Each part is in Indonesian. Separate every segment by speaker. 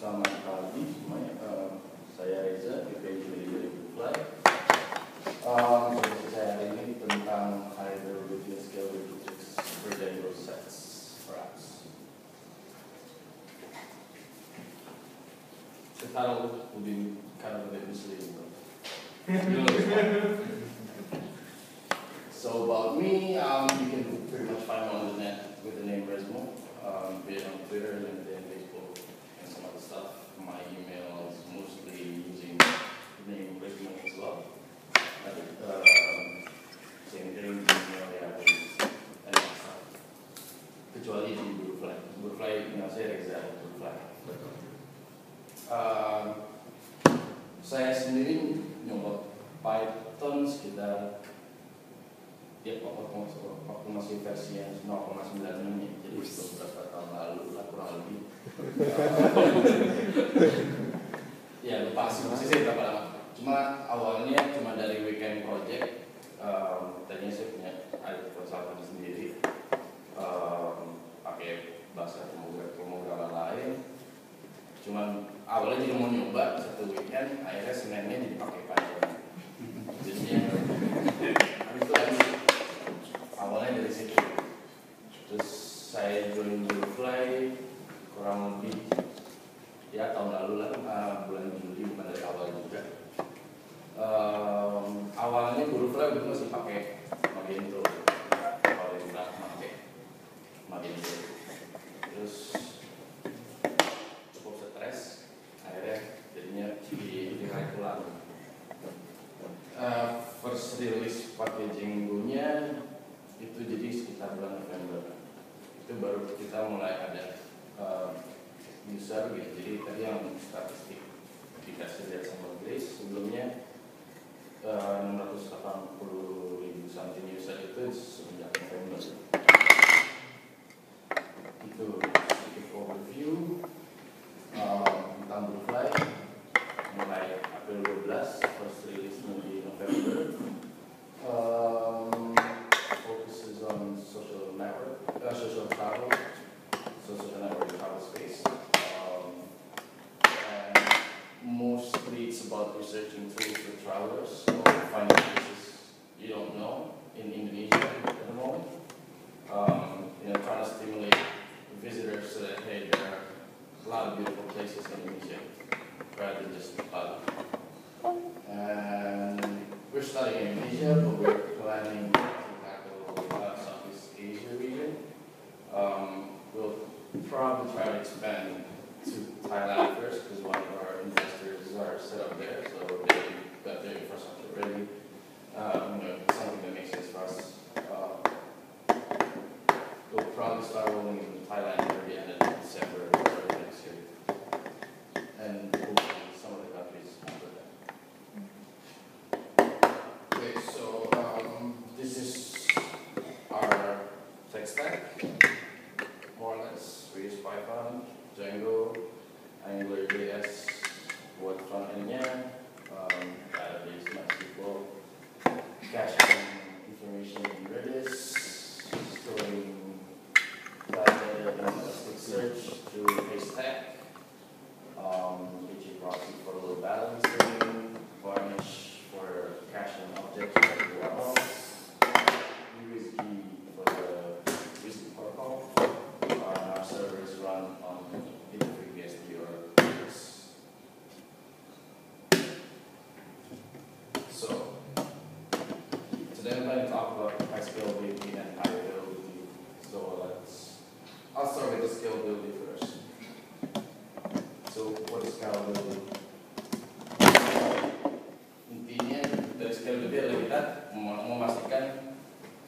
Speaker 1: so much. awalnya jadi mau nyoba satu weekend akhirnya senennya dipakai panjang, jadinya habis itu lagi. Awalnya dari situ. Terus saya join Fly kurang lebih ya tahun lalu lah uh, bulan Juli bukan dari awal juga. Um, awalnya Bluefly itu masih pakai Magento. Awalnya nggak pakai Magento. terus rilis packaging dulunya itu jadi sekitar bulan November. Itu baru kita mulai ada uh, user gitu. Jadi tadi yang statistik dikasih lihat sama Grace sebelumnya eh, uh, 680 ribu something user itu sejak November. Itu. 少一点，你先。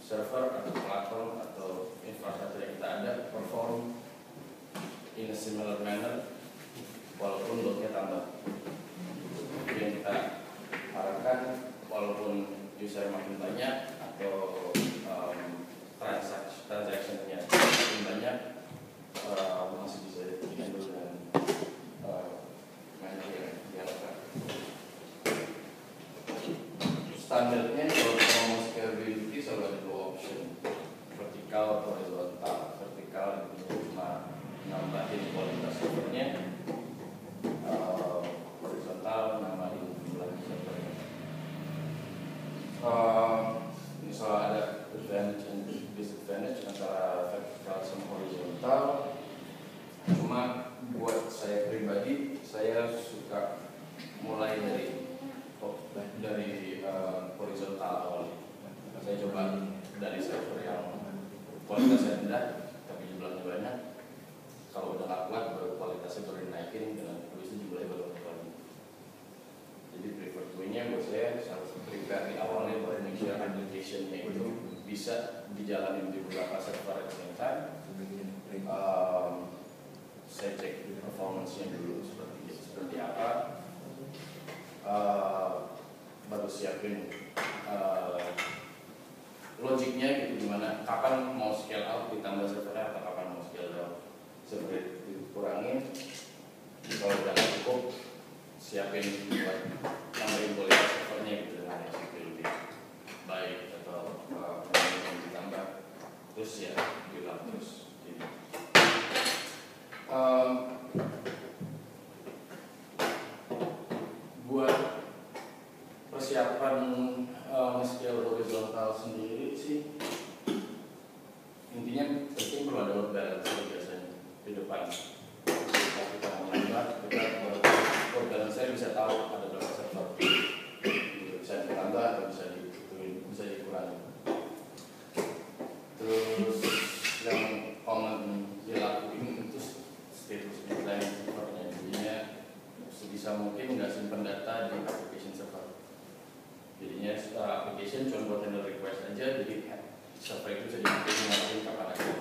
Speaker 1: server atau platform atau infrastruktur yang kita ada perform in a similar manner walaupun loadnya tambah. Jadi yang kita harapkan walaupun user makin banyak atau um, transaksi transactionnya makin banyak uh, masih bisa dihandle dengan uh, manajer yang diharapkan. Standarnya kualitasnya rendah tapi jumlahnya banyak. Kalau udah nggak kuat baru kualitasnya turun naikin dengan tulisnya jumlahnya baru lagi. Jadi prefer nya buat saya harus prepare di awalnya buat make application-nya itu bisa dijalani di beberapa server at the same time. Um, saya cek performance-nya dulu seperti seperti apa. Uh, baru siapin uh, logiknya gitu gimana? Kapan mau scale out ditambah servernya atau kapan mau scale down? Seperti dikurangin kalau udah cukup siapin buat tambahin kualitas servernya gitu dengan SQL lebih baik atau uh, yang ditambah terus ya bilang terus jadi um, buat persiapan uh, scale horizontal sendiri sih intinya penting perlu ada load balancer biasanya di depan ketika kita menambah kita buat load balancer bisa tahu ada berapa server Gitu, bisa ditambah atau bisa dikurangi bisa dikurangi terus yang common dilakuin itu status baseline servernya jadinya sebisa mungkin nggak simpan data di application server jadinya uh, application cuma buat handle request aja jadi server itu bisa dipakai dimasukin kapan aja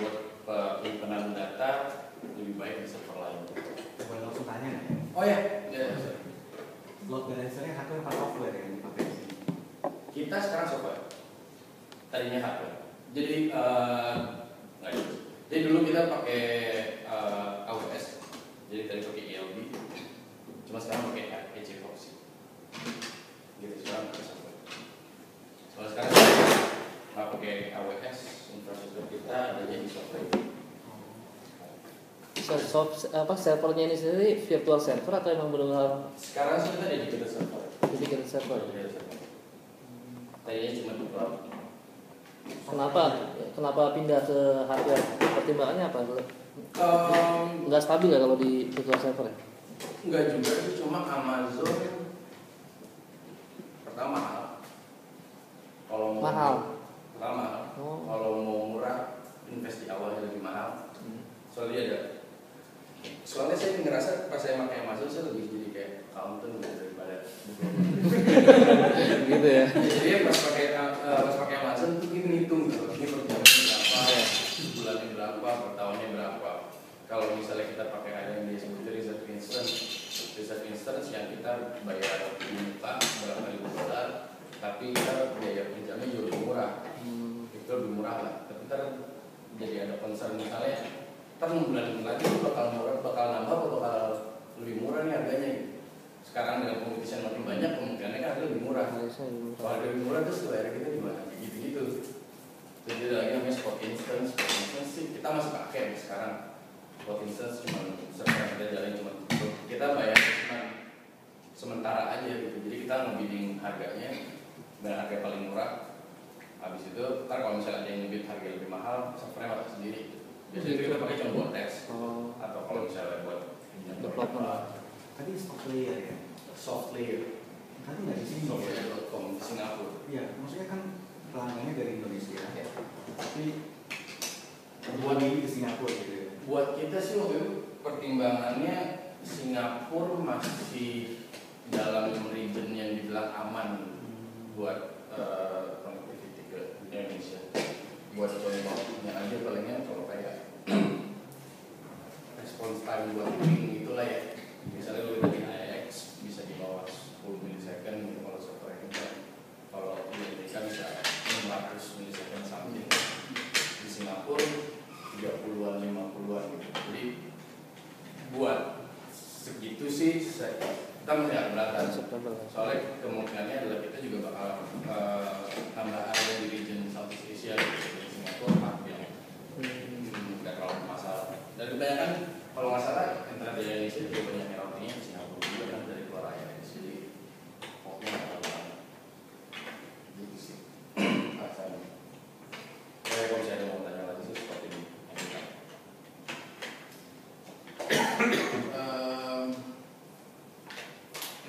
Speaker 1: buat penyimpanan data lebih baik di server lain
Speaker 2: Boleh langsung tanya nggak ya?
Speaker 1: oh ya, ya
Speaker 2: Load balancernya hardware apa software yang dipakai di sini?
Speaker 1: kita sekarang software tadinya hardware jadi uh, nggak gitu. jadi dulu kita pakai uh, AWS jadi tadi pakai ELB cuma sekarang pakai EC proxy gitu sekarang pakai software kalau sekarang nggak pakai AWS infrastruktur kita adanya di software
Speaker 3: Apa servernya ini sendiri virtual server atau emang benar-benar
Speaker 1: sekarang sih kita dedicated server
Speaker 3: dedicated server?
Speaker 1: tadinya cuma cloud
Speaker 3: Kenapa? Kenapa pindah ke hardware? Pertimbangannya apa?
Speaker 1: Um,
Speaker 3: Nggak stabil ya kalau di virtual server ya?
Speaker 1: Enggak juga sih, cuma Amazon pertama mahal. Kalau mau
Speaker 3: Mahal?
Speaker 1: Pertama mahal.
Speaker 3: Oh.
Speaker 1: Kalau mau murah, invest di awalnya lebih mahal. Soalnya ada. Soalnya saya ngerasa pas saya pakai Amazon saya lebih jadi kayak accountant gitu daripada
Speaker 3: gitu ya?
Speaker 1: jadi pas pakai uh, pas pakai Amazon tuh kita ngitung gitu ini per jamnya berapa bulannya berapa per tahunnya berapa kalau misalnya kita pakai ada yang disebut reserve instance reserve instance yang kita bayar di muka berapa ribu dolar tapi kita biaya per jamnya jauh lebih murah
Speaker 3: Hmm.
Speaker 1: itu lebih murah lah tapi ntar jadi ada concern misalnya ntar bulan lagi itu bakal murah bakal nambah atau bakal lebih murah nih harganya? Gitu. sekarang dengan kompetisi makin banyak kemungkinannya kan harga lebih murah.
Speaker 3: Lebih murah.
Speaker 1: kalau harga lebih murah terus bayar kita gimana? Gitu gitu jadi ada lagi namanya spot instance spot instance sih kita masih pakai nih sekarang. Spot instance cuma server kita jalan cuma kita bayar cuma sementara aja gitu. Jadi kita ngebidding harganya dengan harga paling murah. Habis itu ntar kalau misalnya ada yang ngebid harga lebih mahal servernya malah sendiri biasanya kita pakai cuma buat tes
Speaker 3: Oh,
Speaker 1: atau kalau misalnya buat
Speaker 3: Development.
Speaker 2: Tadi soft layer ya.
Speaker 1: soft layer
Speaker 2: Tadi nggak di sini
Speaker 1: software.com di Singapura
Speaker 2: Iya, maksudnya kan pelanggannya dari Indonesia.
Speaker 1: Ya.
Speaker 2: Tapi buat ini di Singapura gitu ya.
Speaker 1: buat kita sih waktu itu pertimbangannya Singapura masih dalam region yang dibilang aman buat uh, connectivity ke Indonesia buat contohnya aja palingnya kalau response time buat ping itulah ya. Misalnya lu dari AX bisa di bawah 10 milisecond gitu kalau server kita kalau di Amerika bisa 500 milisecond something. Di Singapura 30-an 50-an gitu. Jadi buat segitu sih saya, kita masih agak
Speaker 3: September.
Speaker 1: soalnya kemungkinannya adalah kita juga bakal uh, tambah area di region Southeast Asia gitu di Singapura yang
Speaker 3: hmm,
Speaker 1: nggak terlalu masalah. Dan kebanyakan kalau nggak salah internet Indonesia juga banyak yang routingnya di Singapura juga kan dari luar area jadi pokoknya nggak terlalu lama gitu sih rasanya Kayak kalau misalnya ada mau tanya lagi sih seperti ini Em,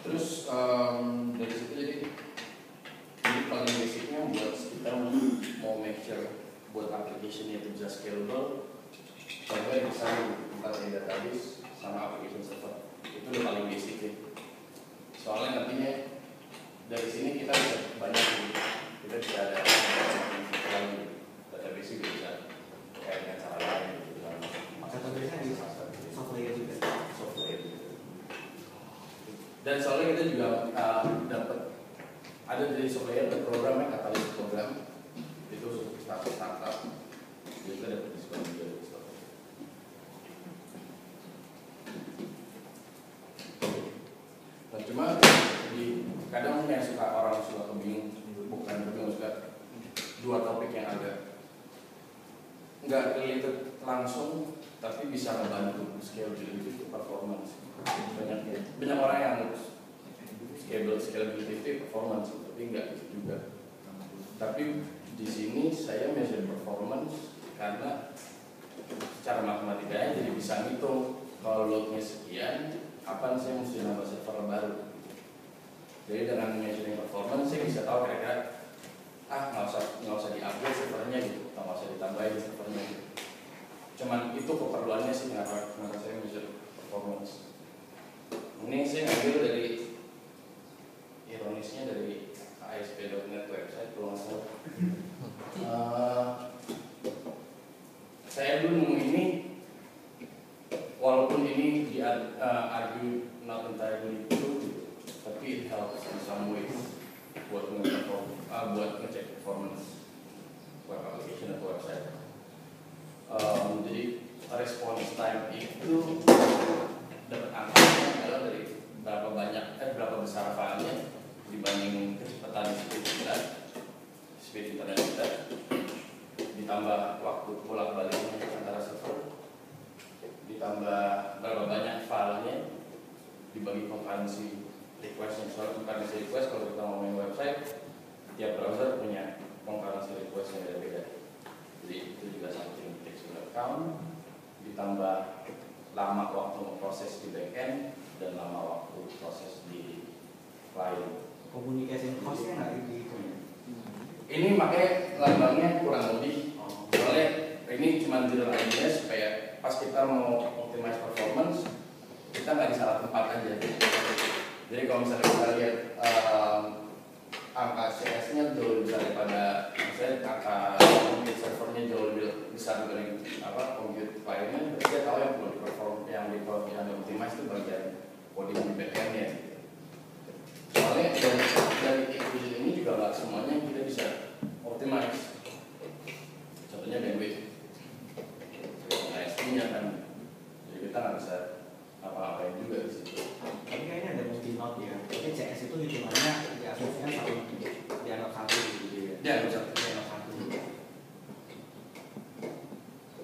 Speaker 1: terus em, dari situ jadi jadi paling basicnya buat kita mau make sure buat application itu bisa scalable contohnya bisa tentang di database sama application server itu udah paling basic ya soalnya nantinya dari sini kita bisa banyak kita bisa ada lagi database juga bisa kayak dengan cara lain gitu dengan
Speaker 2: Database-nya di software juga.
Speaker 1: software dan soalnya kita juga uh, dapat ada dari software ada program yang katalis program itu untuk startup startup jadi kita dapat diskon juga dari software Nah, cuma di kadang yang suka orang suka kebingung bukan kebingung suka dua topik yang agak nggak related langsung tapi bisa membantu scalability itu performance. Banyak banyak orang yang scalable scalability itu performance tapi nggak itu juga. Tapi di sini saya measure performance karena secara matematikanya jadi bisa ngitung kalau loadnya sekian kapan saya mesti nambah server baru. Jadi dengan measuring performance saya bisa tahu kira-kira ah nggak usah nggak usah di-upgrade servernya gitu nggak usah ditambahin servernya? Cuman itu keperluannya sih kenapa kenapa saya measure performance. Ini saya ngambil dari ironisnya dari ASP.NET website kalau nggak salah. Eh, saya dulu nemu ini walaupun ini di uh, argue not entirely true tapi it helps in some ways buat ngecek uh, buat ngecek performance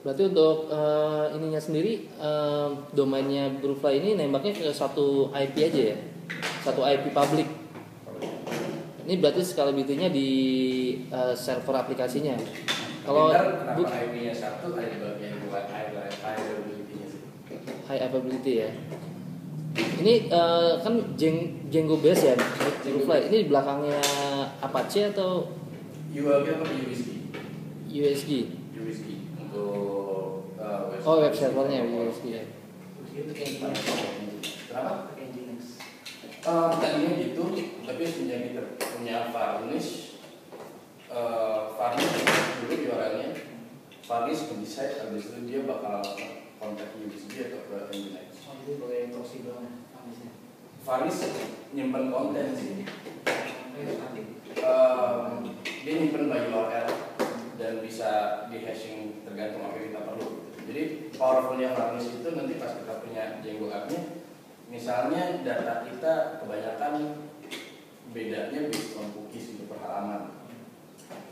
Speaker 3: Berarti untuk eh, ininya sendiri eh, domainnya Brufly ini nembaknya ke satu IP aja ya, satu IP public. Ini berarti scalability-nya di eh, server aplikasinya. Kalau
Speaker 1: kenapa IP-nya satu ada bagian buat high availability-nya sih
Speaker 3: high availability ya. Ini eh, kan Jeng, Django base ya, Brufly. Ini di belakangnya Apache atau
Speaker 1: UAB apa untuk uh, web,
Speaker 3: Oh web servernya USD ya.
Speaker 4: Itu kayak gini.
Speaker 1: kenapa?
Speaker 4: Pakai Nginx.
Speaker 1: Uh, tadinya gitu, tapi punya kita punya Varnish uh, Varnish dulu jualannya Varnish mendesain habis itu dia bakal kontak USB atau ke Nginx
Speaker 4: Oh, itu pakai proxy doang ya, habisnya.
Speaker 1: Varnish nyimpen konten sih. Um, dia nyimpen by URL dan bisa di hashing tergantung apa yang kita perlu. Jadi powerfulnya Varnish itu nanti pas kita punya Django app-nya, misalnya data kita kebanyakan bedanya based on cookies untuk per halaman.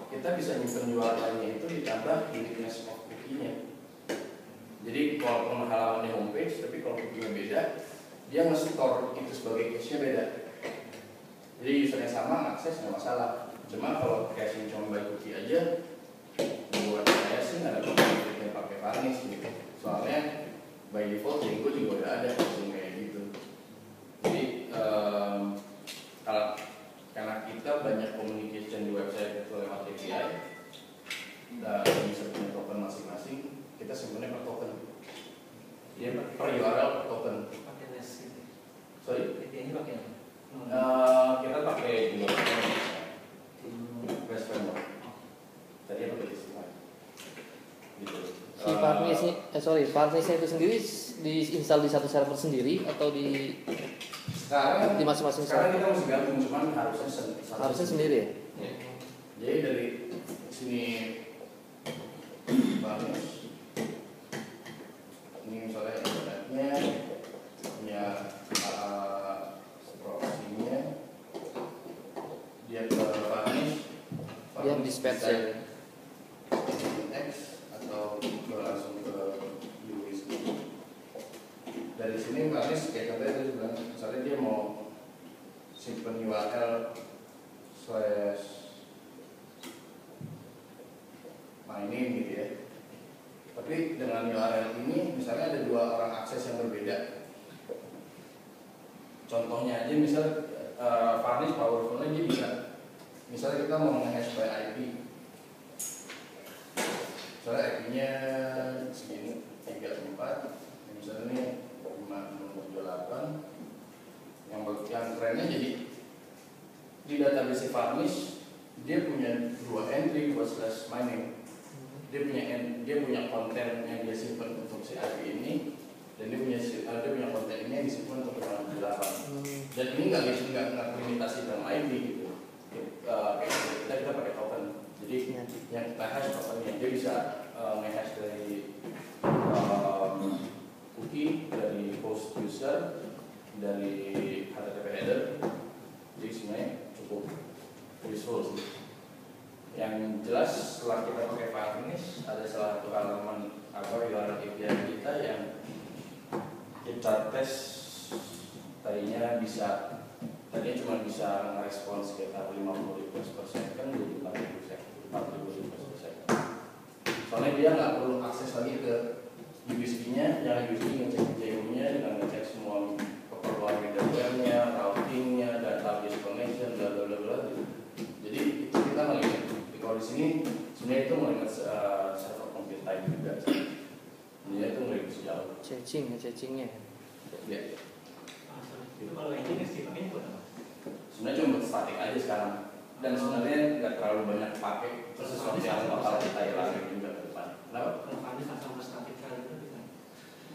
Speaker 1: Kita bisa nyimpen URL-nya itu ditambah uniqueness of cookie-nya. Jadi walaupun halamannya homepage, tapi kalau cookie-nya beda, dia nge-store itu sebagai cache-nya beda. Jadi usernya sama, akses nggak masalah. Cuma kalau caching cuma by cookie aja, buat saya sih nggak ada pakai varnish gitu. Soalnya by default Django juga udah ada caching kayak gitu. Jadi em, kalau karena kita banyak communication di website itu lewat API, dan bisa punya token masing-masing, kita sebenarnya per token. Dia per URL per token.
Speaker 4: Pakai less gitu.
Speaker 1: Sorry,
Speaker 4: API-nya pakai apa?
Speaker 1: Eh, kita pakai juga
Speaker 4: Tim-
Speaker 1: REST
Speaker 3: eh sorry varnishnya itu sendiri diinstal di satu server sendiri atau di
Speaker 1: Sekarang
Speaker 3: di masing-masing
Speaker 1: sekarang
Speaker 3: server?
Speaker 1: kita masih gabung cuman harusnya sen- satu
Speaker 3: harusnya sendiri ya
Speaker 1: Ya. Jadi dari sini bagus. Ini misalnya internetnya punya uh, proxy-nya dia ke Varnish
Speaker 3: dia dispatch ya
Speaker 1: X atau ke langsung ke USB dari sini Varnish kayak katanya tadi bilang misalnya dia mau simpen URL slash mainin gitu ya tapi dengan URL ini misalnya ada dua orang akses yang berbeda contohnya aja misal uh, Varnish powerfulnya dia bisa misalnya kita mau nge-hash by IP misalnya IP-nya segini 34 misalnya ini 5678 yang bag- yang kerennya jadi di database Varnish dia punya dua entry buat slash mining. Dia punya dia punya konten yang dia simpan untuk si IP ini dan dia punya si- eh, dia punya konten ini yang disimpan untuk 58
Speaker 3: Hmm.
Speaker 1: dan ini nggak bisa nggak nggak limitasi dalam IP gitu. Eh, kayak kita kita pakai token. Jadi
Speaker 3: Iya.
Speaker 1: yang kita hash tokennya dia bisa nge-hash dari um, cookie dari host user dari HTTP header jadi sebenarnya cukup useful yang jelas setelah kita pakai Varnish ada salah satu halaman apa URL API kita yang kita tes tadinya bisa tadinya cuma bisa merespon sekitar 50 request per second jadi 40 second 40 request per second. Soalnya dia nggak perlu akses lagi ke USB-nya yang USB ngecek JU-nya dengan ngecek semua sini sebenarnya itu melihat uh, server compute time juga. Sebenarnya itu ngelihat sejauh.
Speaker 3: ya cachingnya
Speaker 1: Ya,
Speaker 4: Ah, sorry. Itu kalau engine yang dipakai buat apa?
Speaker 1: sebenarnya cuma buat static aja sekarang. Dan sebenarnya nggak terlalu banyak pakai sesuatu yang bakal kita hilangin juga ke depan. Kenapa?
Speaker 4: Kalau Varnish sama static file itu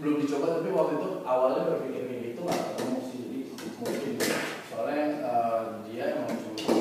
Speaker 1: belum dicoba tapi waktu itu awalnya berpikir kayak gitu nggak ketemu sih jadi mungkin soalnya eh, dia emang cuma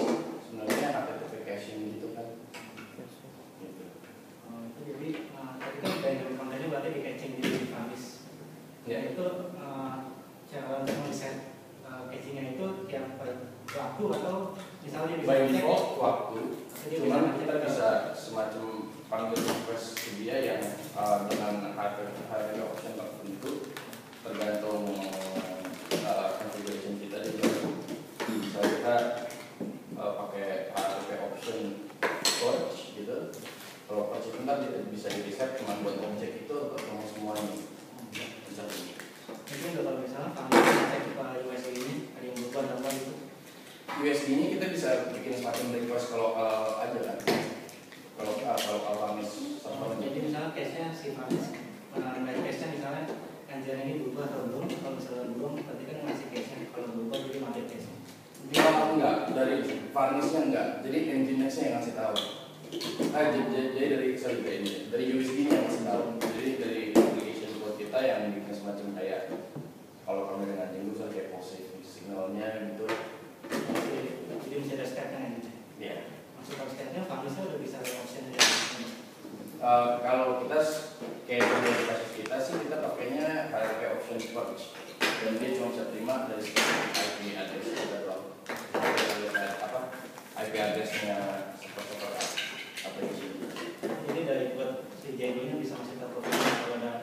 Speaker 4: JD-nya bisa masih terprogram kalau ada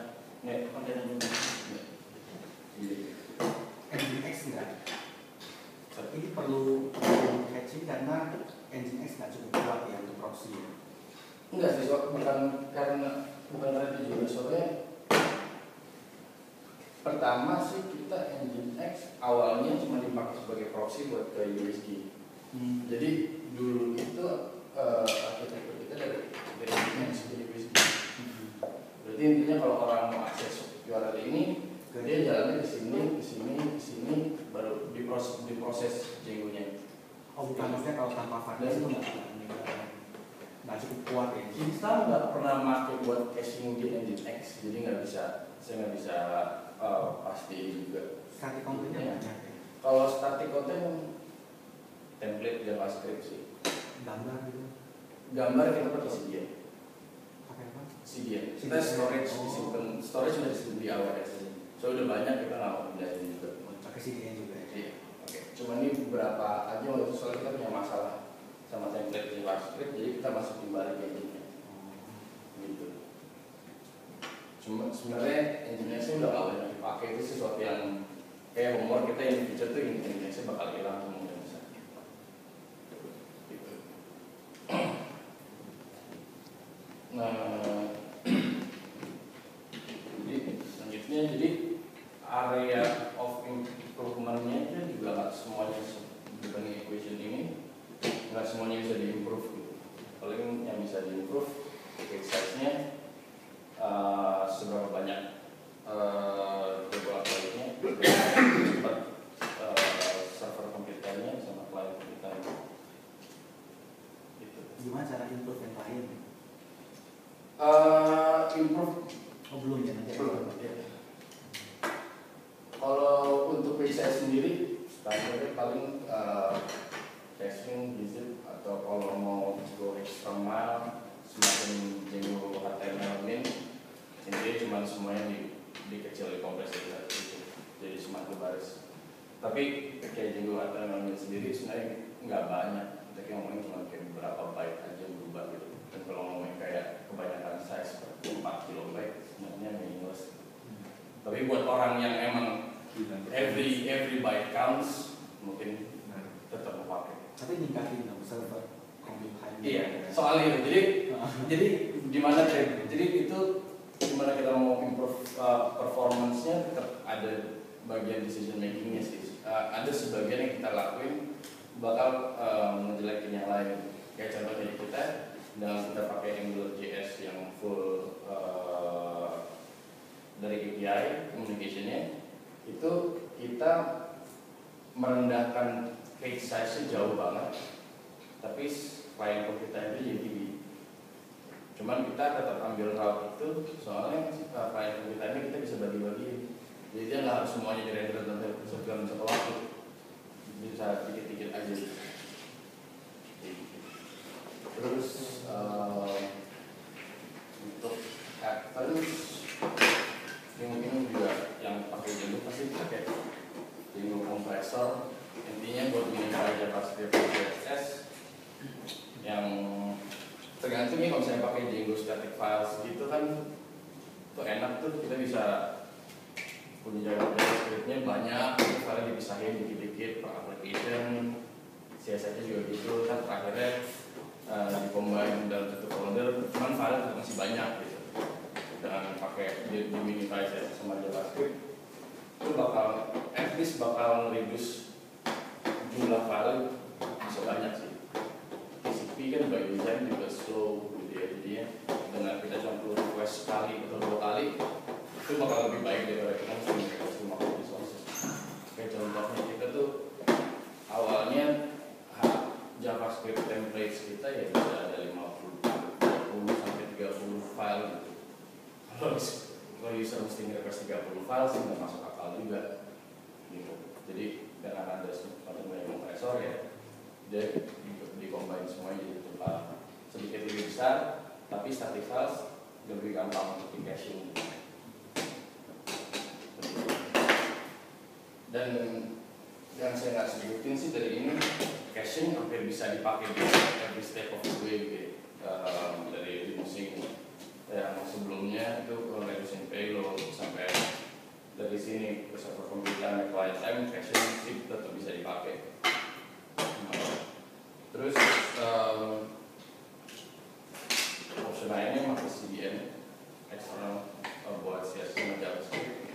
Speaker 1: Ya.
Speaker 4: konten.
Speaker 1: Jadi,
Speaker 2: Engine X enggak ini perlu catching karena Engine X nggak cukup kuat ya untuk proxy ya.
Speaker 1: Enggak sih, soal bukan karena bukan karena itu juga soalnya pertama sih kita engine X awalnya cuma dipakai sebagai proxy buat ke USD. Jadi dulu itu eh, arsitektur kita dari dari engine X ke Berarti intinya kalau orang mau akses URL ini dia jalannya ke sini, ke sini, ke sini, baru diproses diproses Django-nya.
Speaker 2: Oh bukan maksudnya kalau tanpa Varnish itu nggak nggak- cukup kuat ya.
Speaker 1: kita nggak pernah pakai buat caching di engine X jadi nggak bisa saya nggak bisa uh, pasti juga
Speaker 2: Static komponennya
Speaker 1: Iya.
Speaker 2: banyak ya.
Speaker 1: kalau static content template JavaScript sih
Speaker 2: Gambar gitu.
Speaker 1: gambar kita pakai CDN CDN kita
Speaker 2: CDN.
Speaker 1: storage
Speaker 2: Oh.
Speaker 1: disimpan storage sudah disimpan di AWS aja so udah banyak kita nggak mau pindahin juga
Speaker 2: Pakai CDN juga ya.
Speaker 1: Iya, oke. Cuma ini beberapa aja waktu itu soalnya kita punya masalah sama template JavaScript, jadi kita masukin balik engine-nya gitu. Cuma sebenarnya engine-nya sih udah gak banyak dipakai itu sesuatu yang kayak homework kita yang feature tuh engine-nya sih bakal hilang besar. Gitu. Nah, jadi jadi area of improvement-nya itu juga nggak semuanya se- dengan equation ini nggak semuanya bisa diimprove gitu. Paling yang bisa diimprove case size-nya uh, seberapa banyak uh, bolak-baliknya, cepat uh, server komputernya sama client komputernya. Gitu.
Speaker 2: Gimana cara improve yang lain?
Speaker 1: Uh, improve
Speaker 2: Oh belum ya nanti.
Speaker 1: Belum, ya. Kalau untuk saya sendiri, standarnya paling uh, testing, visit, atau kalau mau go extra mile, semakin jauh HTML min, intinya cuma semuanya di dikecil di kompres aja gitu. jadi semakin baris. Tapi kayak jenggo HTML min sendiri sebenarnya nggak banyak, kita ngomongin cuma kayak beberapa byte aja berubah gitu. Dan kalau ngomongin kayak kebanyakan size seperti 4 kilobyte, sebenarnya meaningless. Tapi buat orang yang emang every every byte counts, mungkin tetap mau pakai.
Speaker 2: Tapi ningkatin dong server komputer.
Speaker 1: Iya, soal itu. Jadi jadi gimana Cek? Jadi itu gimana kita mau improve uh, performance-nya tetap ada bagian decision making-nya sih. Uh, ada sebagian yang kita lakuin bakal uh, ngejelekin yang lain. Kayak contohnya kita dengan kita pakai AngularJS yang full uh, dari API communication-nya itu kita merendahkan page size-nya jauh banget. Tapi klien kita itu jadi cuman kita tetap ambil route itu soalnya klien kita ini kita bisa bagi-bagi. Jadi dia nggak harus semuanya di render dalam satu satu waktu bisa dikit-dikit aja. Terus uh, untuk patterns ini mungkin juga yang pakai Django pasti pakai Django compressor intinya buat JavaScript dan CSS yang tergantung ya kalau misalnya pakai Django static files gitu kan tuh enak tuh. Kita bisa punya JavaScript-nya banyak file dipisahin dikit-dikit per application. CSS-nya juga gitu. Kan terakhirnya uh, di-combine dalam satu folder cuman file masih banyak gitu. Dengan pakai di, di minify sama JavaScript itu bakal at least bakal reduce jumlah file bisa banyak sih TCP kan by design juga slow gitu ya jadinya dengan kita perlu request sekali atau dua kali itu bakal lebih baik daripada kita mesti request 50 resources kayak contohnya kita tuh awalnya JavaScript templates kita ya bisa ada 50 20 sampai 30 file gitu. Kalau user mesti request 30 file sih nggak masuk akal juga gitu jadi dengan ada sepatu banyak kompresor ya dia di, di combine semuanya jadi satu file sedikit lebih besar tapi static files lebih gampang untuk di caching dan yang saya nggak sebutin sih dari ini caching hampir bisa dipakai di every step of the way gitu. Um, dari reducing yang sebelumnya itu reducing payload sampai dari sini komputer client time caching sih tetap bisa dipakai. Terus um, option lainnya pakai CDN eksternal uh, buat CSS sama JavaScript.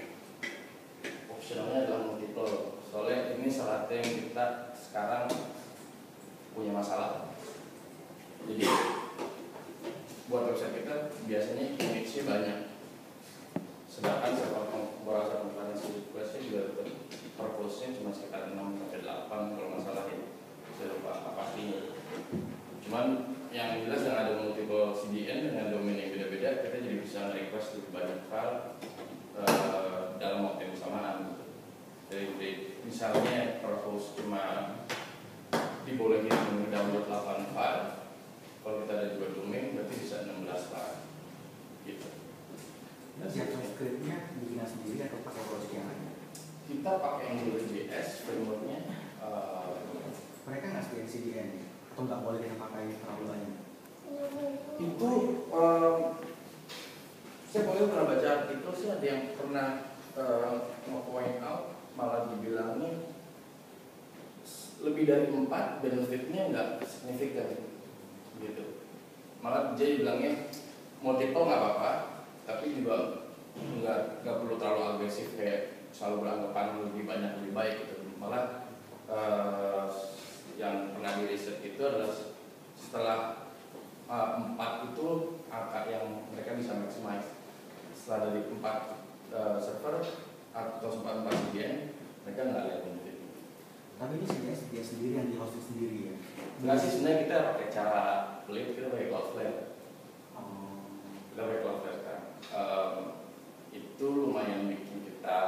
Speaker 1: Optionalnya adalah multiple. Soalnya ini salah satu yang kita sekarang punya masalah jadi buat website kita biasanya image-nya banyak sedangkan server bahasa konferensi request-nya juga tetap purpose-nya cuma sekitar 6 sampai 8 kalau nggak salah ya saya lupa apa pastinya cuman yang jelas dengan ada multiple CDN dengan domain yang beda-beda kita jadi bisa request lebih banyak file eh, dalam waktu yang bersamaan gitu. Jadi, jadi misalnya per host cuma dibolehin download 8 file kalau kita ada dua domain berarti bisa 16 file gitu. Dan
Speaker 2: JavaScript-nya bikinan sendiri atau pakai project yang lain?
Speaker 1: kita pakai AngularJS frameworknya eh,
Speaker 2: Mereka nggak sekian CDN atau nggak boleh kita pakai terlalu banyak?
Speaker 1: itu em, saya pokoknya pernah baca artikel sih ada yang pernah eh, nge-point out malah dibilangnya lebih dari empat benefitnya nggak signifikan gitu. Malah dia bilangnya multiple nggak apa-apa tapi juga nggak nggak perlu terlalu agresif kayak selalu beranggapan lebih banyak lebih baik gitu. Malah eh, yang pernah di riset itu adalah setelah uh, empat itu angka yang mereka bisa maximize setelah dari empat uh, server atau empat empat CDN mereka nggak lihat benefit.
Speaker 2: Tapi ini sebenarnya dia sendiri yang di hosting sendiri ya.
Speaker 1: nggak sih sebenarnya kita pakai cara pelit kita pakai Cloudflare.
Speaker 2: Oh.
Speaker 1: kita pakai Cloudflare kan. Um, itu lumayan bikin kita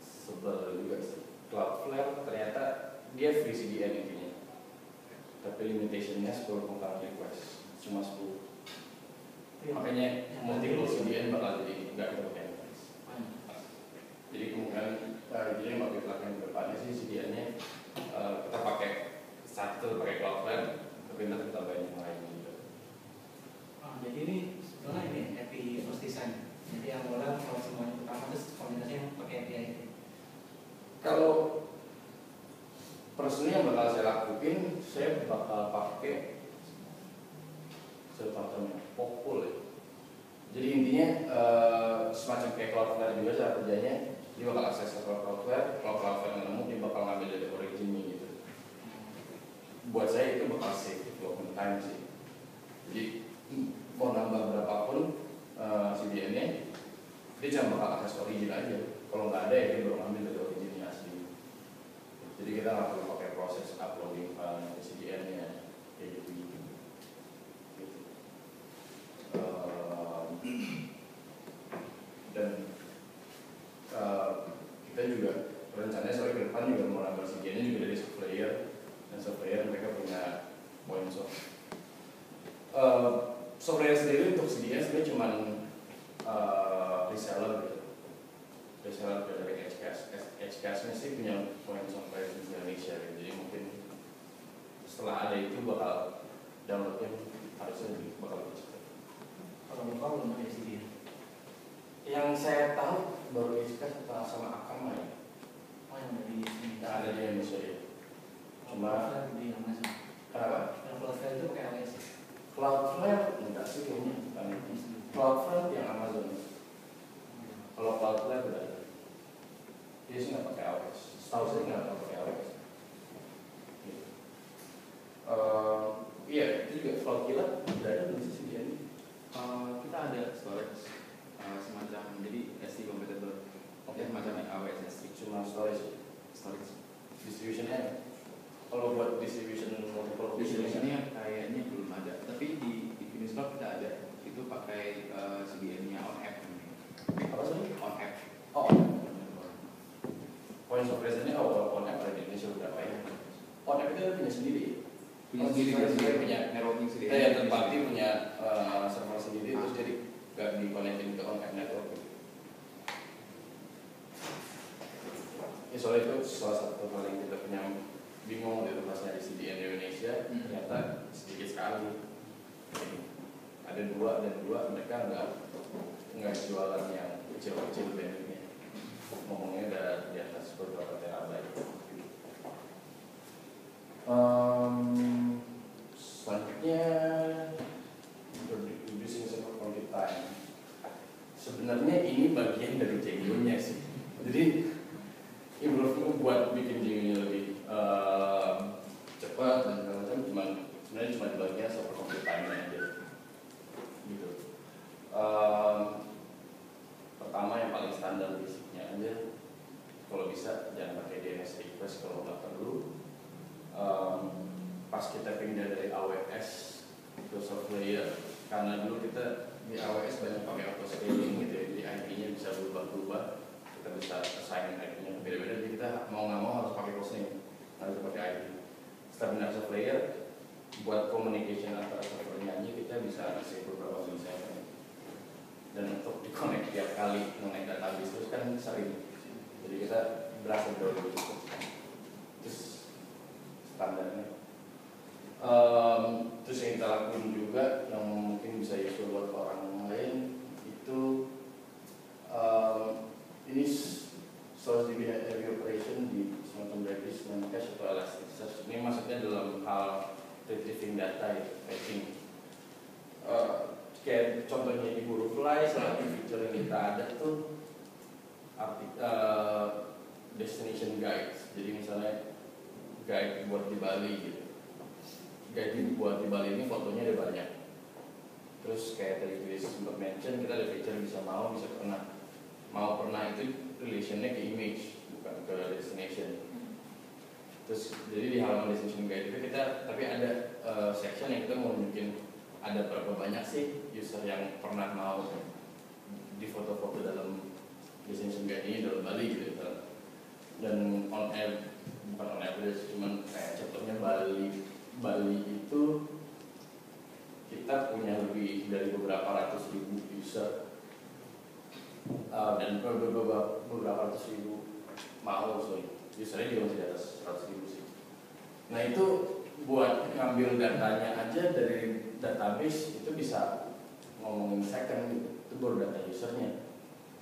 Speaker 1: sebel juga sih. Cloudflare ternyata dia free CDN intinya. Tapi limitationnya 10 concurrent request cuma 10 makanya multiple CDN bakal jadi nggak enterprise. jadi kemungkinan uh, jadi yang bakal kita ke depannya sih CDN-nya uh, kita pakai satu pakai Cloudflare tapi nanti kita tambahin yang lain gitu
Speaker 4: Oh, jadi ini sebetulnya ini API first design. Jadi yang orang kalau semuanya pertama terus kombinasinya yang pakai API itu.
Speaker 1: kalau personally yang bakal saya lakuin saya bakal pakai semacamnya popul ya. Jadi intinya eh, semacam kayak Cloudflare juga cara kerjanya dia bakal akses server Cloudflare kalau Cloudflare nemu dia bakal ngambil dari originnya gitu. Buat saya itu bakal save development time sih. Jadi hmm, mau nambah berapapun eh, CDN-nya dia cuma bakal akses origin aja. Kalau nggak ada ya dia baru ngambil dari originnya asli jadi kita nggak perlu pakai proses uploading file ke CDN-nya kayak gitu gitu. Gitu. Ehm, dan eh, kita juga rencananya soalnya ke depan juga mau nambah CDN-nya juga dari supplier dan supplier mereka punya points of Eh, software sendiri untuk CDN sebenarnya cuma reseller gitu reseller dari HCAS HCAS nya sih punya points of presence di Indonesia gitu. jadi mungkin setelah ada itu bakal downloadnya harusnya lebih bakal lebih cepat
Speaker 4: Kalau lupa belum ada CD.
Speaker 1: yang saya tahu baru HCAS sama sama Akama ya
Speaker 4: Oh yang dari sini.
Speaker 1: yang ada di Indonesia ya
Speaker 4: Cuma
Speaker 1: cuma
Speaker 4: di Amazon.
Speaker 1: kenapa
Speaker 4: Yang Cloudflare itu pakai AWS.
Speaker 1: Cloudflare enggak sih kayaknya bukan Cloudflare yang Amazon kalau Cloudflare udah ada dia sih nggak pakai AWS setahu saya nggak pakai AWS Gitu. Eh, iya itu juga Cloud Killer udah ada belum sih dia ini
Speaker 5: Eh, kita ada storage eh, semacam jadi SD compatible
Speaker 1: Oke.
Speaker 5: ya semacam AWS S3
Speaker 1: cuma storage
Speaker 5: storage
Speaker 1: distributionnya kalau buat distribution multiple
Speaker 5: di sini kayaknya belum ada. Tapi di di Finis Cloud kita ada. Itu pakai eh, CDN-nya on app
Speaker 1: apa sih?
Speaker 5: On app.
Speaker 1: Oh. Points of presence-nya oh on app ada di Indonesia berapa ya? On app itu punya sendiri?
Speaker 5: Punya
Speaker 1: Oh,
Speaker 5: sendiri kan
Speaker 1: sendiri. punya
Speaker 5: networking sendiri.
Speaker 1: Kita yang tempati punya eh, server sendiri terus jadi nggak dikonekin ke on app network. Ya soalnya itu salah satu hal yang kita punya bingung di pas nyari CDN di Indonesia
Speaker 5: Hmm.
Speaker 1: ternyata sedikit sekali. Ada dua dan dua mereka nggak nggak jualan yang kecil-kecil bandingnya ngomongnya udah di atas beberapa terabyte. Um, selanjutnya reducing server quality time. Sebenarnya ini bagian dari Django-nya sih. Jadi improve buat bikin Django-nya lebih eh, cepat dan segala macam cuman sebenarnya cuma di bagian quality time aja. Gitu. Em, pertama yang paling standar basicnya aja. Kalau bisa jangan pakai DNS request kalau nggak perlu. Em, pas kita pindah dari AWS ke soft layer karena dulu kita di AWS banyak pakai auto scaling gitu ya, jadi IP-nya bisa berubah-ubah kita bisa assign IP-nya beda-beda jadi kita mau nggak mau harus pakai hostname IP setelah pindah soft layer buat communication antara server nyanyi kita bisa kasih beberapa misalnya dan untuk di connect tiap kali connect database terus kan sering. Jadi kita berasa lebih cukup terus standarnya. Em, terus yang kita lakuin juga yang mungkin bisa useful buat orang lain itu em, ini source DB heavy operation di semacam Redis dan cache atau Elasticsearch ini maksudnya dalam hal retrieving data ya, fetching Eh, kayak contohnya di Burufly salah satu feature yang kita ada tuh eh, destination guides. Jadi misalnya guide buat di Bali gitu. Guide buat di Bali ini fotonya ada banyak. Terus kayak tadi Chris sempat mention kita ada feature bisa mau bisa pernah mau pernah itu relationnya ke image bukan ke destination terus jadi di halaman destination guide itu kita tapi ada eh, section yang kita mau nunjukin ada berapa banyak sih user yang pernah mau di foto-foto dalam destination guide ini dalam Bali gitu misalnya. dan on air bukan on average cuman kayak contohnya Bali Bali itu kita punya lebih dari beberapa ratus ribu user Uh, dan beberapa, beberapa ratus ribu mau sorry usernya juga masih di atas seratus ribu sih. Nah itu buat ngambil datanya aja dari database itu bisa ngomongin second gitu. Itu baru data usernya.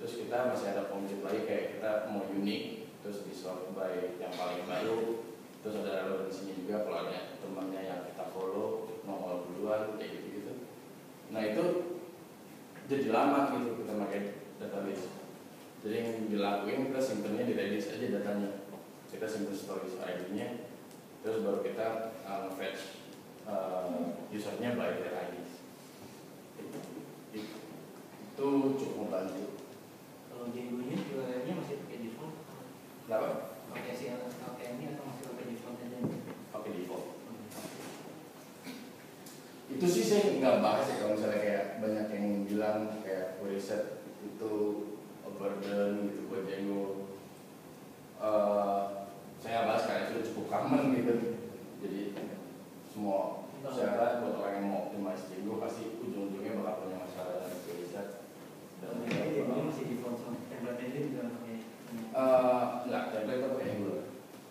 Speaker 1: Terus kita masih ada function lagi kayak kita mau unik terus di sort by yang paling baru. Terus ada relevansinya juga kalau ada temannya yang kita follow nongol duluan kayak gitu gitu nah itu jadi lama gitu kita pakai database. Jadi yang dilakuin kita simpennya di Redis aja datanya kita simpen storage ID-nya terus baru kita uh, fetch uh, usernya by their ID itu cukup membantu.
Speaker 4: Kalau Django-nya URL-nya masih pakai default?
Speaker 1: Kenapa?
Speaker 4: pakai pakai ini atau masih pakai default aja?
Speaker 1: pakai default. Itu sih saya nggak bahas ya kalau misalnya kayak banyak yang bilang kayak query set itu overburden gitu buat Django Eh, saya bahas karena itu cukup common gitu jadi semua saya rasa buat orang yang mau optimize Django pasti ujung-ujungnya bakal punya masalah dengan query set dan
Speaker 4: Django masih default sama template engine juga pakai ini.
Speaker 1: Eh, enggak, template itu pakai Angular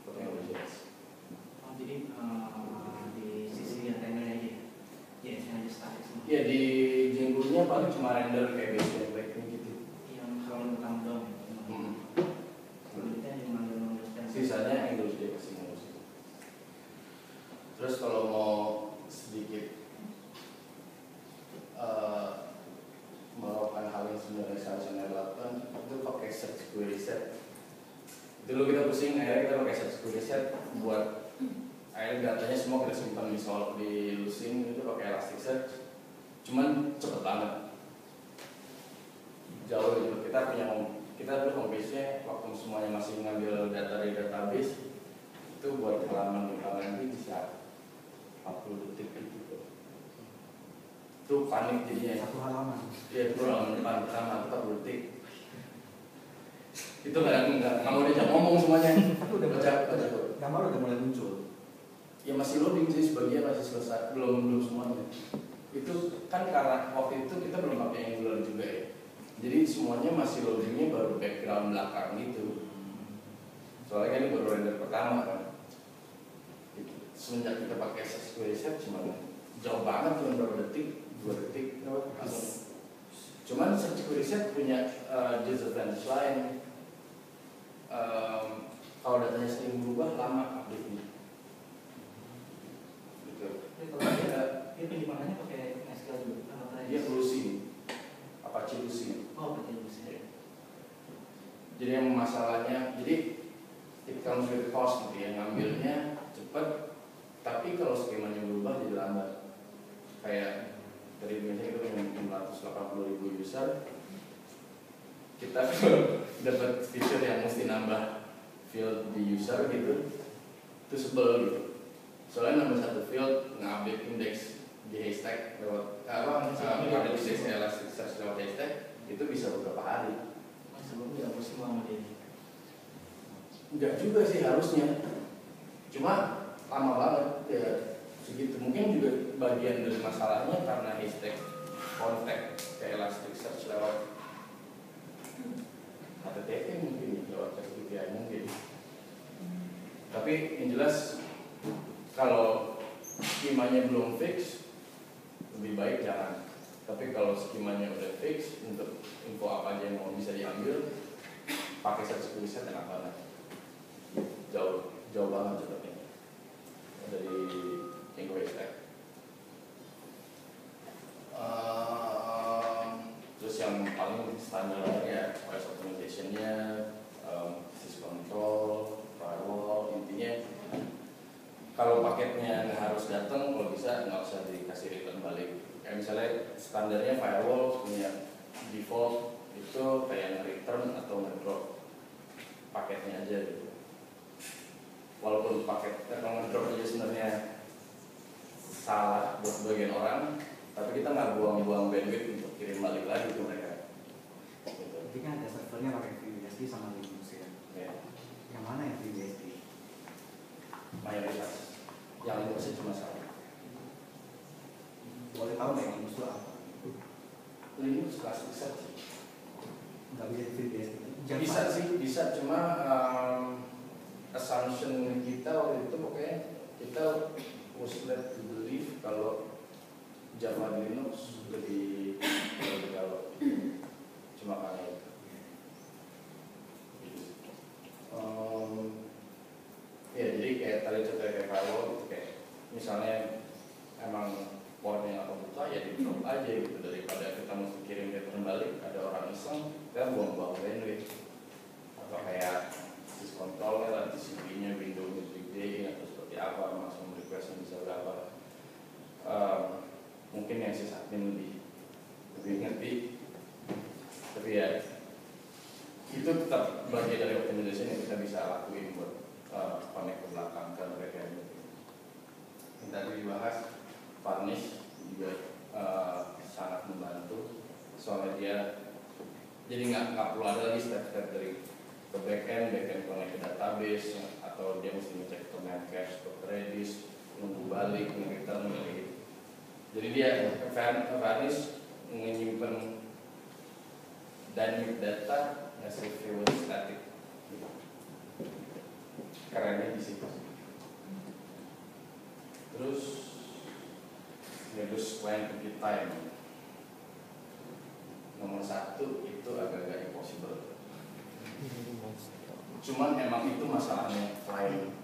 Speaker 1: pakai Angular.js
Speaker 4: Oh, jadi eh, di sisi rendernya aja ya? Yes, yang aja static semua.
Speaker 1: ya di Django-nya paling cuma render kayak base template gitu
Speaker 4: Yang kalau utama dong.
Speaker 1: Hmm.
Speaker 4: Kalau kita yang manggil-manggil stance.
Speaker 1: sisanya English dia kasih English. Terus kalau mau sedikit eh, melakukan hal yang sebenarnya seharusnya dilakukan itu pakai search query set. Dulu kita pusing, akhirnya kita pakai search query set buat akhirnya datanya semua kita simpan di sol di Lucene itu pakai Elasticsearch. Cuman cepet banget. Jauh lebih cepet. Kita punya home kita dulu homepage-nya waktu semuanya masih ngambil data dari database itu buat halaman di halaman itu bisa 40 detik gitu itu panik jadinya
Speaker 2: Satu halaman.
Speaker 1: ya itu halaman depan pertama 40 detik itu nggak nggak mau diajak ngomong semuanya.
Speaker 2: Tapi udah
Speaker 1: baca baca
Speaker 2: gambar udah mulai muncul.
Speaker 1: ya masih loading sih sebagian masih selesai. Belum belum semuanya. Itu kan karena waktu itu kita belum pakai Angular juga ya. Jadi semuanya masih loadingnya baru background belakang gitu. Soalnya kan ini baru render pertama kan. Gitu. semenjak kita pakai SQL cuma jauh banget cuma berapa detik dua detik. Langsung. Cuman search query set punya uh, disadvantage lain Kalau datanya sering berubah lama update-nya. Gitu.
Speaker 4: Kalau dia, dia penyimpanan pakai SQL juga. Apa?
Speaker 1: Dia Apache Lucene
Speaker 4: Oh, pakai Lucene.
Speaker 1: jadi yang masalahnya jadi it comes with cost gitu ya ngambilnya cepet tapi kalau skemanya berubah jadi lambat. Kayak dari biasanya kita punya 680 ribu user kita dapat feature yang mesti nambah field di user gitu. Itu sebel gitu. Soalnya nambah satu field nge-update index di hashtag lewat apa ada di sesi Elasticsearch lewat hashtag itu bisa beberapa hari.
Speaker 4: Sebelumnya dihapus semua sama dia.
Speaker 1: Enggak juga sih harusnya. Cuma lama banget ya segitu. Mungkin juga bagian dari masalahnya karena hashtag kontak ke Elasticsearch lewat HTTP mungkin lewat API mungkin. Tapi yang jelas kalau skemanya belum fix lebih baik jangan. Tapi kalau skemanya udah fix untuk info apa aja yang mau bisa diambil pakai search preset enak banget jauh jauh banget sebenarnya dari. Um, terus yang paling standar ya OS optimization-nya, um, system control, firewall, intinya kalau paketnya harus datang, kalau bisa nggak usah dikasih return balik. Kayak misalnya standarnya firewall punya default itu kayak return atau ngedrop paketnya aja gitu walaupun paket kalau ngedrop aja sebenarnya salah buat sebagian orang tapi kita nggak buang-buang bandwidth untuk kirim balik lagi ke mereka
Speaker 2: Jadi kan ada servernya pakai FreeBSD sama Linux ya.
Speaker 1: ya,
Speaker 2: Yang mana yang FreeBSD?
Speaker 1: mayoritas yang Linux sih cuma satu
Speaker 2: Boleh tahu nggak Linux itu apa?
Speaker 1: Linux klasik sih
Speaker 2: Nggak bisa FreeBSD.
Speaker 1: Bisa sih bisa cuma um, assumption kita waktu itu pokoknya kita was led to believe kalau Java Linux lebih lebih galau cuma karena itu Um, ya jadi kayak tadi contoh kayak firewall gitu kayak misalnya emang portnya nggak kebuka ya di drop aja gitu daripada kita mesti kirim return balik ada orang iseng kita buang-buang bandwidth atau kayak sys control lah TCP-nya Windows gede atau seperti apa langsung request bisa berapa Um, mungkin yang si admin lebih lebih ngerti tapi ya itu tetap bagian dari optimization yang kita bisa lakuin buat uh, connect ke belakang ke mereka yang yang tadi dibahas Varnish juga uh, sangat membantu soalnya dia jadi nggak nggak perlu ada lagi step-step dari ke backend, backend connect ke database atau dia mesti ngecek ke Memcache, ke Redis, nunggu balik, nge-return kayak gitu. Jadi dia Var- Varnish menyimpan dynamic data as if it was static. Kerennya di situ. Terus reduce client compute time. Nomor satu itu agak-agak impossible. Cuman emang itu masalahnya klien,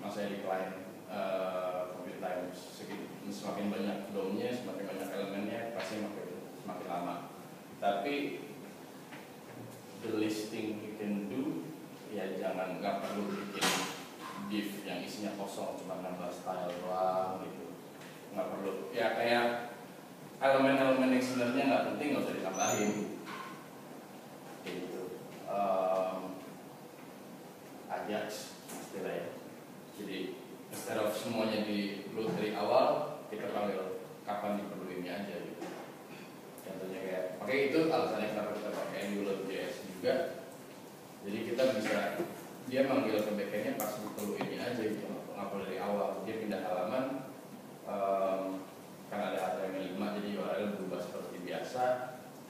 Speaker 1: masalah di klien uh, time. Semakin banyak domnya, semakin banyak elemennya, pasti makin semakin lama. Tapi the listing you can do ya jangan nggak perlu bikin div yang isinya kosong cuma nambah style doang gitu. Nggak perlu ya kayak elemen-elemen yang sebenarnya nggak penting nggak usah ditambahin. Gitu. Um, Ajax istilahnya. Jadi instead of semuanya di load dari awal kita panggil kapan diperluinnya aja gitu. Contohnya kayak pakai itu alasannya kenapa kita pakai Angular.js juga. Jadi kita bisa dia manggil ke backendnya pas perlu ini aja gitu nggak perlu dari awal. Dia pindah halaman em, kan ada HTML 5 jadi URL berubah seperti biasa.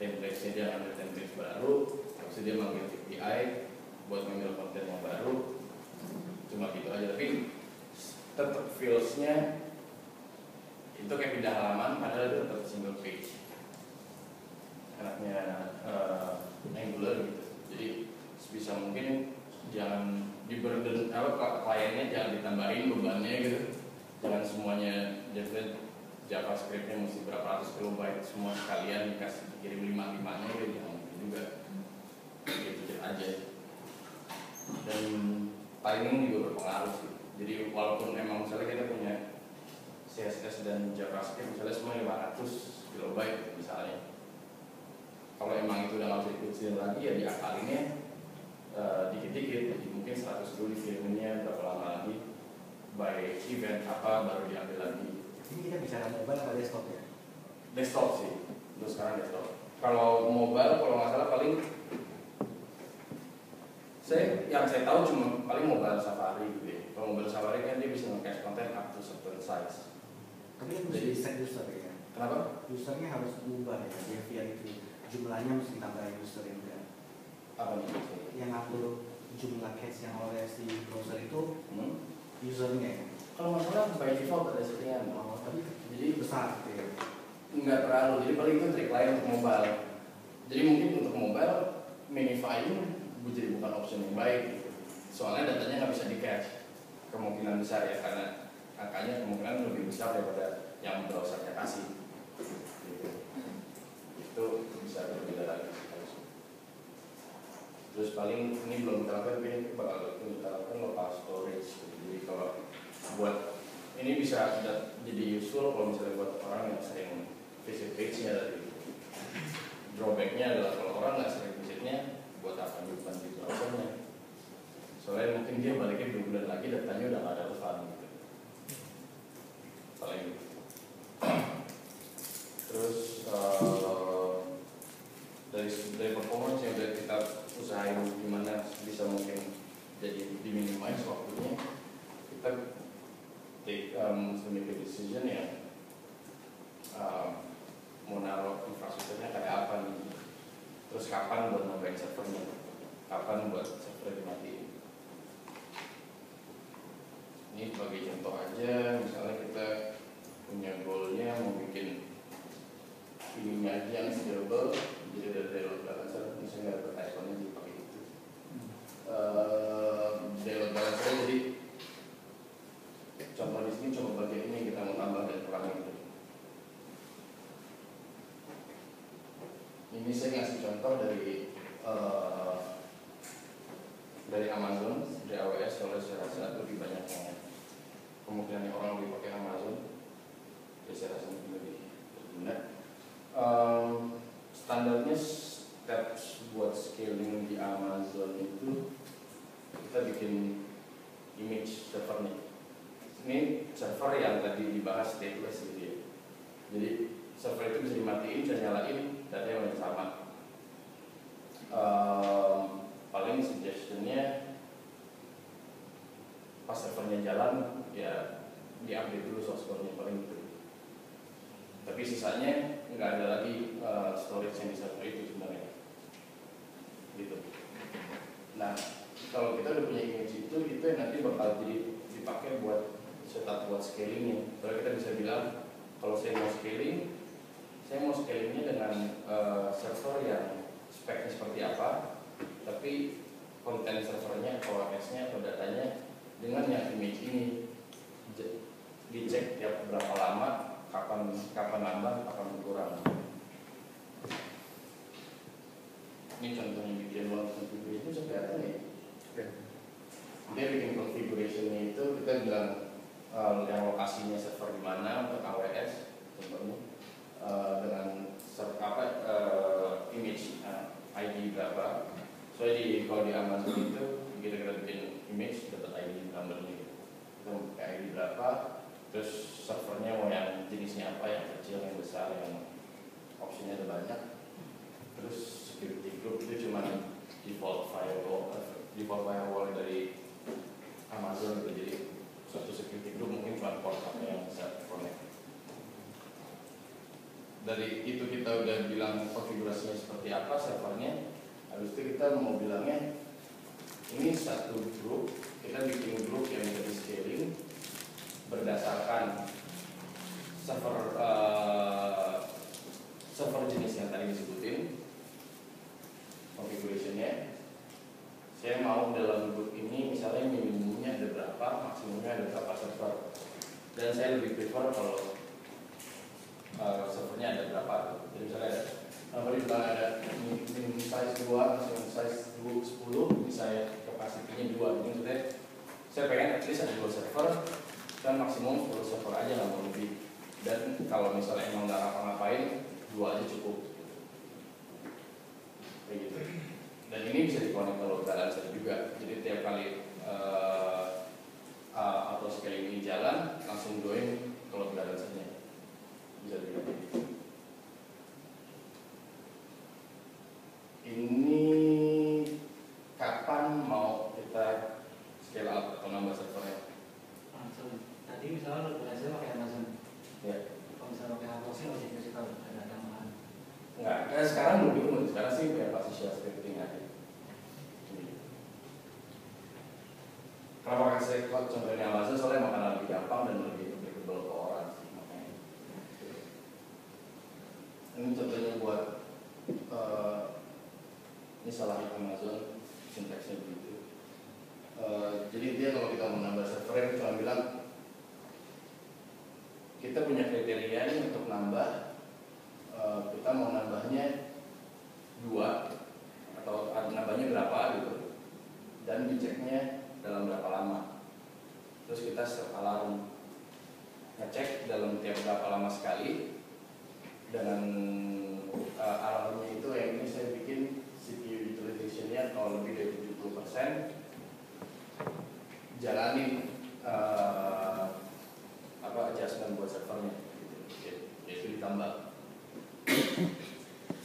Speaker 1: Template-nya dia ambil template baru terus dia manggil API buat ngambil konten yang baru. Cuma gitu aja tapi tetap feels-nya itu kayak pindah halaman padahal itu tetap single page. Anaknya eh, Angular gitu. Jadi sebisa mungkin jangan di burden apa kliennya jangan ditambahin bebannya gitu. Jangan semuanya Java JavaScriptnya mesti berapa ratus kilobyte semua sekalian dikasih kirim lima limanya gitu jangan gitu juga. Gitu aja. Dan timing juga berpengaruh sih. Jadi walaupun emang misalnya kita punya CSS dan JavaScript misalnya semua 500 kilobyte misalnya. Kalau emang itu udah nggak bisa lagi ya diakalinnya eh, dikit-dikit jadi mungkin 100 dulu dikiriminnya berapa lama lagi by event apa baru diambil lagi
Speaker 2: Ini kita bicara mobile atau desktop ya?
Speaker 1: desktop sih untuk sekarang desktop kalau mobile kalau nggak salah paling saya yang saya tahu cuma paling mobile safari gitu ya kalau mobile safari kan dia bisa nge-cache konten up to certain size
Speaker 2: Tapi kan mesti
Speaker 1: Jadi-
Speaker 2: set user ya.
Speaker 1: kenapa
Speaker 2: Usernya harus ubah ya, behavior itu. Jumlahnya mesti tambah user yang.
Speaker 1: Apa nih?
Speaker 2: Yang ngatur jumlah cache yang oleh si browser itu
Speaker 1: hmm?
Speaker 2: usernya ya.
Speaker 1: kalau nggak salah by default ada settingan
Speaker 2: Oh, tapi
Speaker 1: jadi
Speaker 2: besar gitu ya.
Speaker 1: nggak terlalu jadi paling itu trik lain untuk mobile jadi mungkin untuk mobile minifying jadi bukan option yang baik soalnya datanya nggak bisa di cache kemungkinan besar ya karena angkanya kemungkinan lebih besar daripada yang browsernya kasih gitu. itu bisa berbeda lagi terus paling ini belum kita lakukan tapi ini bakal kita lakukan local storage. Jadi kalau buat ini bisa jadi useful kalau misalnya buat orang yang sering visit page-nya tadi. Drawback-nya adalah kalau orang nggak sering visitnya buat apa nyimpan di browsernya soalnya mungkin dia baliknya dua bulan lagi datanya udah nggak ada relevan gitu paling gitu. terus eh, dari dari performance yang udah kita usahain gimana bisa mungkin jadi diminimize waktunya kita take um, to make a decision ya um, mau naruh infrastrukturnya kayak apa nih terus kapan buat nambahin servernya kapan buat server dimatiin ini sebagai contoh aja misalnya kita punya goalnya mau bikin ininya aja yang scalable jadi dari load balancer misalnya nggak ada ikonnya jadi pakai itu Eh, dari load balancer jadi contoh di sini coba bagian ini kita mau tambah dan kurangin gitu. ini saya ngasih contoh dari eh, dari Amazon dari AWS kalau saya rasa lebih banyak yang kemungkinan orang lebih pakai Amazon jadi saya rasa mungkin lebih berguna Em, standarnya steps buat scaling di Amazon itu kita bikin image servernya ini server yang tadi dibahas stateless gitu ya jadi server itu bisa dimatiin bisa nyalain datanya masih sama Em, paling suggestionnya pas servernya jalan ya diupdate dulu source code-nya paling gitu tapi sisanya nggak ada lagi uh, storage yang server itu sebenarnya. Gitu. Nah kalau kita udah punya image itu itu yang nanti bakal jadi dipakai buat setup buat scalingnya. Kalau kita bisa bilang kalau saya mau scaling saya mau scalingnya dengan uh, server yang speknya seperti apa tapi konten servernya OS-nya atau datanya dengan yang image ini. Dicek tiap berapa lama kapan kapan nambah kapan berkurang ini contohnya bikin one configuration bisa kelihatan ya? Dia bikin configurationnya itu kita bilang eh, yang lokasinya server di mana untuk AWS contohnya eh, dengan server apa eh, image eh, ID berapa. Soalnya di kalau di Amazon itu kita kita bikin image dapat ID numbernya. Gitu kita ID berapa terus servernya mau yang jenisnya apa yang kecil yang besar yang opsinya ada banyak. Terus security group itu cuma default firewall eh, default firewall dari Amazon gitu. Jadi suatu security group mungkin cuma port apa yang bisa connect. Dari itu kita udah bilang konfigurasinya seperti apa servernya. Habis itu kita mau bilangnya ini satu grup kita bikin grup yang bisa di scaling nih untuk nambah Eh, kita mau nambahnya dua atau nambahnya berapa gitu. Dan diceknya dalam berapa lama. Terus kita set alarm. Ngecek dalam tiap berapa lama sekali. Dengan eh, alarmnya itu yang ini saya bikin CPU utilization-nya kalau lebih dari 70% jalanin eh, apa adjustment buat servernya yaitu ditambah.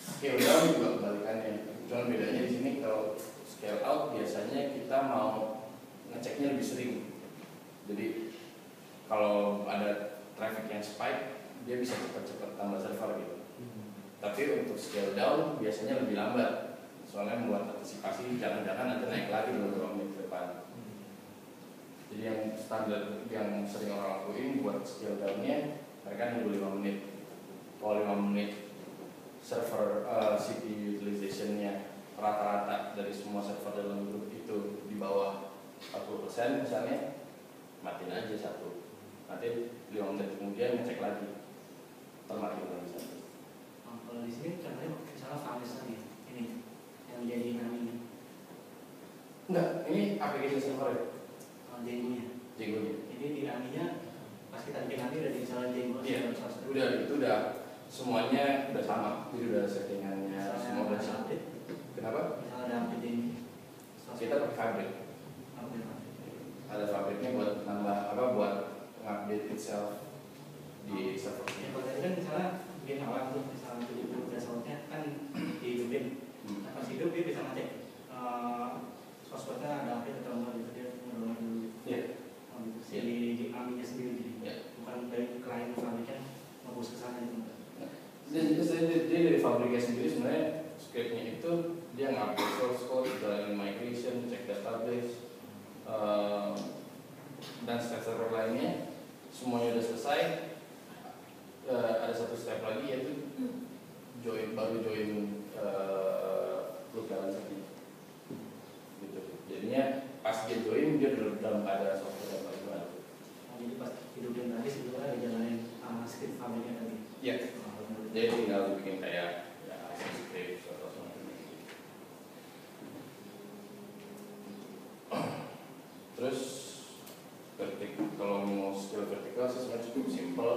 Speaker 1: Scale down juga kebalikannya. Cuman bedanya di sini kalau scale out biasanya kita mau ngeceknya lebih sering. Jadi kalau ada traffic yang spike dia bisa cepat-cepat tambah server gitu. Tapi untuk scale down biasanya lebih lambat. Soalnya membuat antisipasi jangan-jangan nanti naik lagi beberapa menit ke depan. Jadi yang standar yang sering orang lakuin buat scale downnya mereka nunggu 5 menit kalau 5 menit server uh, CPU utilization-nya rata-rata dari semua server dalam grup itu di bawah 40% misalnya matiin aja satu nanti 5 menit kemudian ngecek lagi termatiin lagi satu
Speaker 4: Nah, kalau di sini contohnya misalnya Vanes tadi ini yang jadi namanya
Speaker 1: enggak ini application server ya
Speaker 4: uh, Django-nya.
Speaker 1: Django-nya
Speaker 4: Jadi di pas kita bikin Nami udah misalnya Django
Speaker 1: Iya. udah itu udah semuanya udah sama jadi udah settingannya semua udah sama
Speaker 4: update,
Speaker 1: kenapa
Speaker 4: ada update ini.
Speaker 1: kita pakai fabric
Speaker 4: Update, update.
Speaker 1: ada fabriknya buat nambah apa buat ngupdate itself di server
Speaker 4: Ya, kalau tadi kan misalnya bikin awal tuh misalnya tujuh puluh dashboardnya kan dihidupin.
Speaker 1: Hmm.
Speaker 4: Nah, pas hidup dia bisa ngecek uh, ada update atau enggak gitu dia ngedownload dulu.
Speaker 1: Iya.
Speaker 4: Oh, gitu. Si
Speaker 1: Iya.
Speaker 4: di, di Nami-nya sendiri jadi
Speaker 1: Iya.
Speaker 4: bukan dari klien fabriknya ngebus ke sana gitu.
Speaker 1: Dia dari fabriknya sendiri sebenarnya scriptnya itu dia ngupdate source code jalanin migration cek database ehm, dan step-step lainnya semuanya udah selesai Eh, ada satu step lagi yaitu join baru join uh, load balancer-nya. gitu jadinya pas dia join dia udah dalam keadaan software yang baru
Speaker 4: Nah, jadi pas hidupin tadi sebetulnya dijalanin sama script fabriknya tadi.
Speaker 1: Iya.
Speaker 4: Nah,
Speaker 1: jadi tinggal bikin kayak ya script atau semacam itu terus vertik kalau mau skill vertikal sih sebenarnya cukup simple.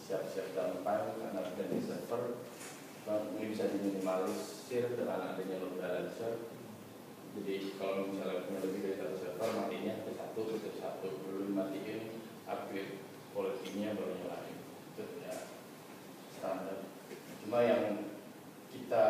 Speaker 1: Siap-siap downtime karena ganti server. Nah, ini bisa diminimalisir dengan adanya load balancer. Jadi kalau misalnya punya lebih dari satu server matinya ke satu ke satu. Dulu matiin upgrade quality-nya baru nyalain. Itu ya standar. Cuma yang kita